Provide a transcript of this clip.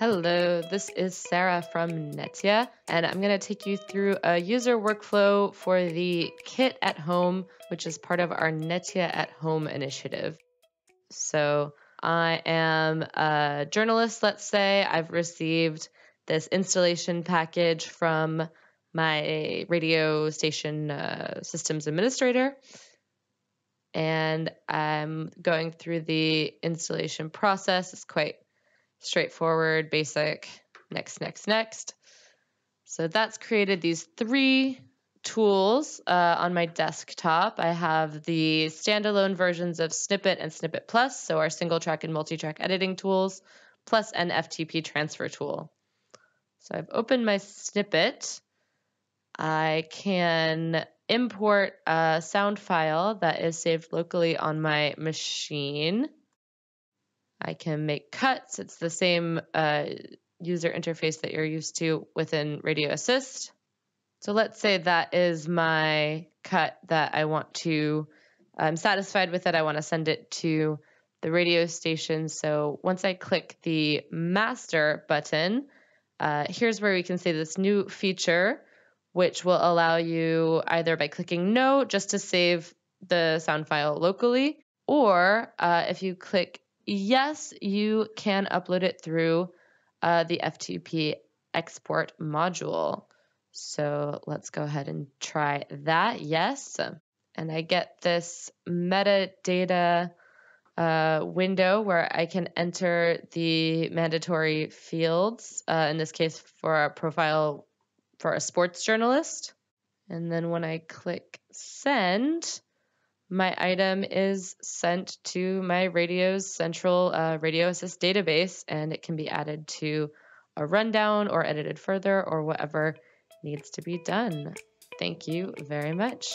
Hello, this is Sarah from Netia, and I'm going to take you through a user workflow for the Kit at Home, which is part of our Netia at Home initiative. So, I am a journalist, let's say. I've received this installation package from my radio station uh, systems administrator. And I'm going through the installation process. It's quite straightforward, basic, next, next, next. So that's created these three tools uh, on my desktop. I have the standalone versions of Snippet and Snippet Plus, so our single track and multi track editing tools, plus an FTP transfer tool. So I've opened my snippet. I can import a sound file that is saved locally on my machine. I can make cuts. It's the same uh, user interface that you're used to within Radio Assist. So let's say that is my cut that I want to, I'm satisfied with it. I want to send it to the radio station. So once I click the master button, uh, here's where we can see this new feature, which will allow you either by clicking no, just to save the sound file locally, or uh, if you click yes, you can upload it through uh, the FTP export module. So let's go ahead and try that. Yes. And I get this metadata uh, window where I can enter the mandatory fields, uh, in this case for a profile for a sports journalist. And then when I click send, my item is sent to my radio's central uh, radio assist database and it can be added to a rundown or edited further or whatever needs to be done. Thank you very much.